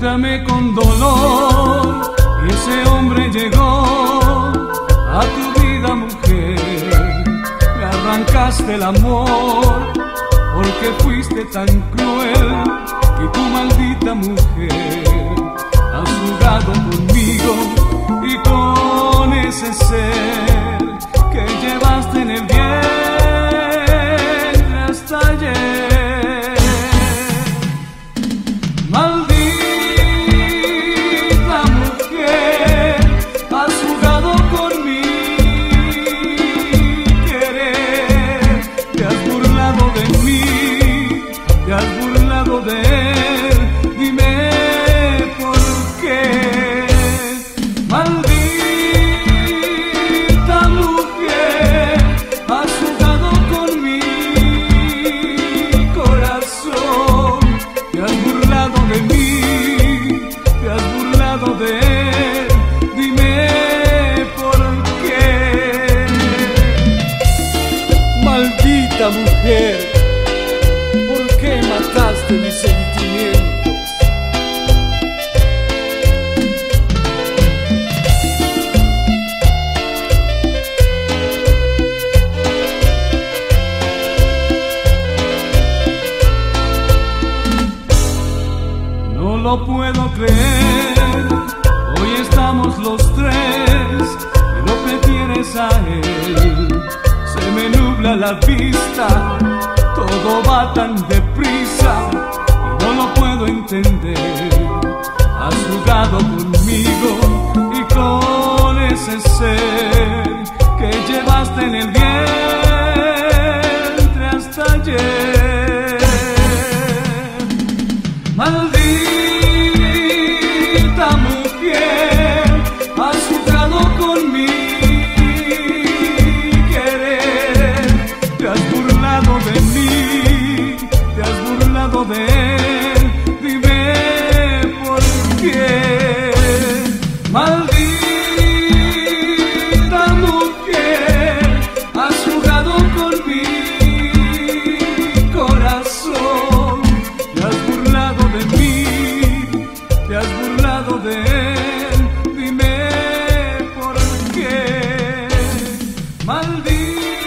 Te con dolor y ese hombre llegó a tu vida mujer. Me arrancaste el amor porque fuiste tan cruel que tu maldita mujer has jugado conmigo y con ese ser te has burlado de mí, te has burlado de él, dime por qué. Maldita mujer, ¿por qué mataste mis sentimientos? Lo puedo creer, hoy estamos los tres, pero prefieres a él. Se me nubla la vista, todo va tan deprisa y no lo puedo entender. Has jugado conmigo burlado de él, dime por qué. Maldita mujer, has jugado con mi corazón, te has burlado de mí, te has burlado de él, dime por qué. Maldita